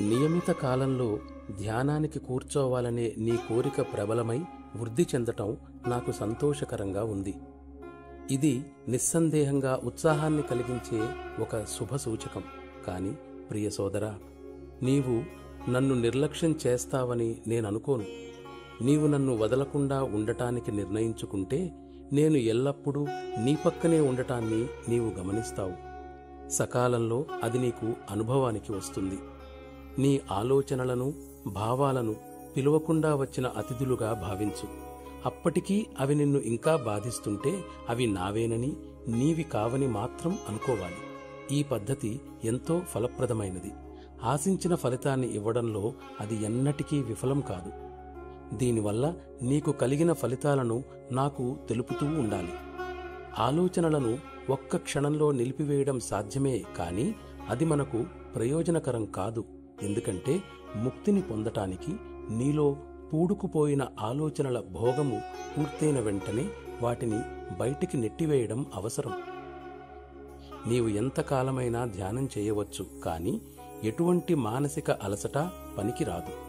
నియమిత కాలంలో ధ్యానానికి కూర్చోవాలనే నీ కోరిక ప్రబలమై వృద్ధి చెందటం నాకు సంతోషకరంగా ఉంది. ఇది నిస్సందేహంగా ఉత్సాహాన్ని కలిగించే ఒక శుభ సూచకం. కాని ప్రియ సోదరా నీవు నన్ను నిర్లక్ష్యం చేస్తావని నేననుకోను. నీవు నన్ను వదలకుండా ఉండటానికి నిర్ణయించుకుంటే నేను ఎల్లప్పుడూ నీ పక్కనే ఉండటాన్ని నీవు గమనిస్తావు. సకాలంలో అది నీకు అనుభవానికి వస్తుంది. నీ ఆలోచనలను భావాలను పిలువకుండా వచ్చిన అతిథులుగా భావించు. అప్పటికీ అవి నిన్ను ఇంకా బాధిస్తుంటే అవి నావేనని నీవి కావని మాత్రం అనుకోవాలి. ఈ పద్ధతి ఎంతో ఫలప్రదమైనది. ఆశించిన ఫలితాన్ని ఇవ్వడంలో అది ఎన్నటికీ విఫలం కాదు. దీనివల్ల నీకు కలిగిన ఫలితాలను నాకు తెలుపుతూ ఉండాలి. ఆలోచనలను ఒక్క క్షణంలో నిలిపివేయడం సాధ్యమే కానీ అది మనకు ప్రయోజనకరం కాదు. ఎందుకంటే ముక్తిని పొందటానికి నీలో పూడుకుపోయిన ఆలోచనల భోగము పూర్తయిన వెంటనే వాటిని బయటికి నెట్టివేయడం అవసరం. నీవు ఎంతకాలమైనా ధ్యానం చేయవచ్చు కానీ ఎటువంటి మానసిక అలసట పనికిరాదు.